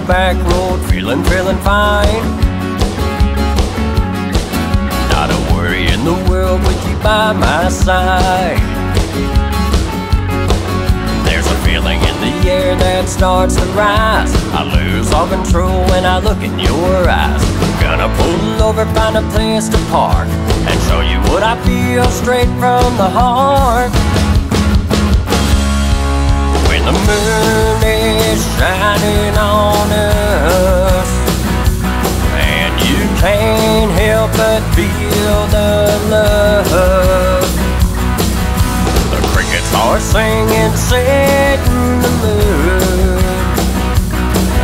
back road, feeling, feeling fine. Not a worry in the world with you by my side. There's a feeling in the air that starts to rise. I lose all control when I look in your eyes. Gonna pull over, find a place to park, and show you what I feel straight from the heart. When the moon but feel the love. The crickets are singing, setting the mood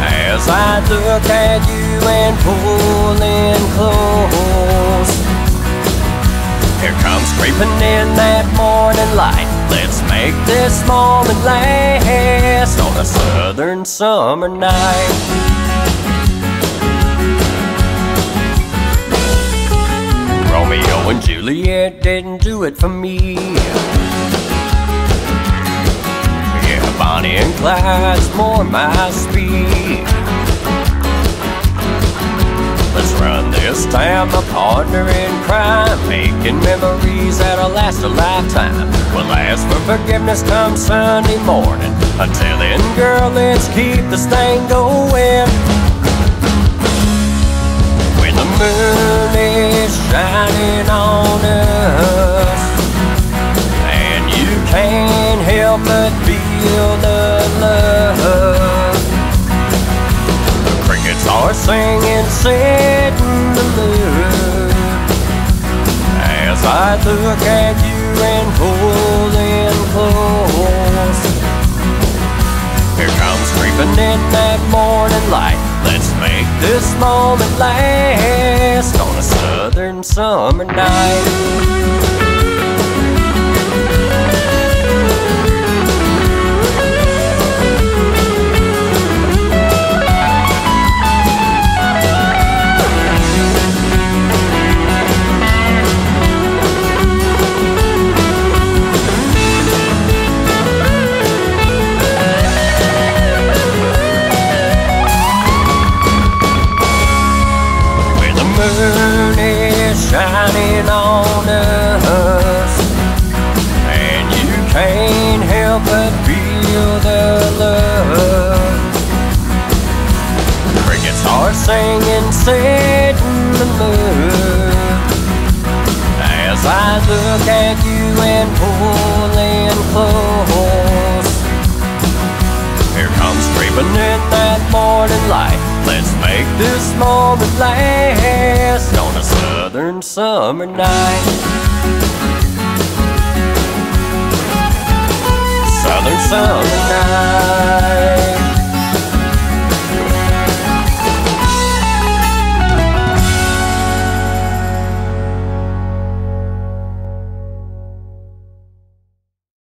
As I look at you and pull in close Here comes creeping in that morning light. Let's make this moment last on a southern summer night. Juliet didn't do it for me. Yeah, Bonnie and Clyde's more my speed. Let's run this town, my partner in crime, making memories that'll last a lifetime. We'll ask for forgiveness come Sunday morning. Until then, girl, let's keep this thing going. Shining on us, and you can't help but feel the love. The crickets are singing, setting the mood. As I look at you and pull in close. Here comes creeping in that morning light. Let's make this moment last summer night. Help but feel the love. Crickets are singing, setting the mood As I look at you and pull in close Here comes creeping in that morning light. Let's make this moment last on a southern summer night. Southern night.